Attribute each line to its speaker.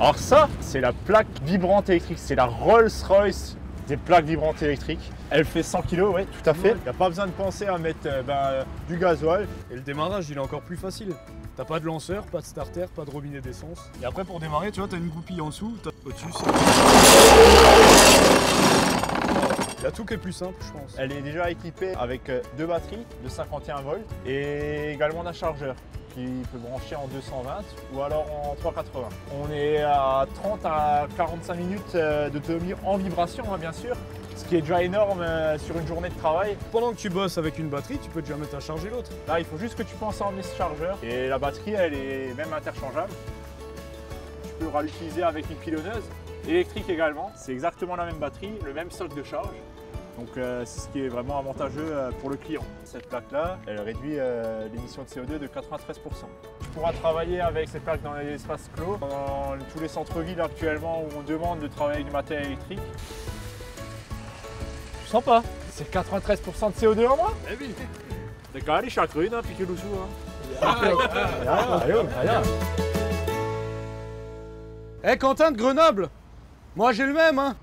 Speaker 1: Alors ça, c'est la plaque vibrante électrique. C'est la Rolls-Royce des plaques vibrantes électriques. Elle fait 100 kg, oui, tout à fait. Il n'y a pas besoin de penser à mettre euh, ben, euh, du gasoil.
Speaker 2: Et le démarrage, il est encore plus facile. T'as pas de lanceur, pas de starter, pas de robinet d'essence. Et après, pour démarrer, tu vois, t'as une goupille en dessous, t'as au-dessus. Il y a tout qui est plus simple, je pense.
Speaker 1: Elle est déjà équipée avec euh, deux batteries de 51 volts et également d'un chargeur qui peut brancher en 220 ou alors en 380. On est à 30 à 45 minutes d'autonomie en vibration, hein, bien sûr, ce qui est déjà énorme euh, sur une journée de travail.
Speaker 2: Pendant que tu bosses avec une batterie, tu peux déjà mettre à charger l'autre.
Speaker 1: Là, il faut juste que tu penses à emmener ce chargeur. Et la batterie, elle est même interchangeable. Tu peux l'utiliser avec une pilonneuse, électrique également. C'est exactement la même batterie, le même socle de charge. Donc euh, c'est ce qui est vraiment avantageux euh, pour le client. Cette plaque-là, elle réduit l'émission de CO2 de 93%. Tu pourras travailler avec cette plaque dans les espaces clos, dans tous les centres-villes actuellement où on demande de travailler avec du matériel électrique. Sympa. C'est 93% de CO2 en moins
Speaker 2: Eh oui
Speaker 1: C'est quand même les chacrunes, hein, piquer le sous.
Speaker 2: Eh Quentin de Grenoble Moi j'ai le même hein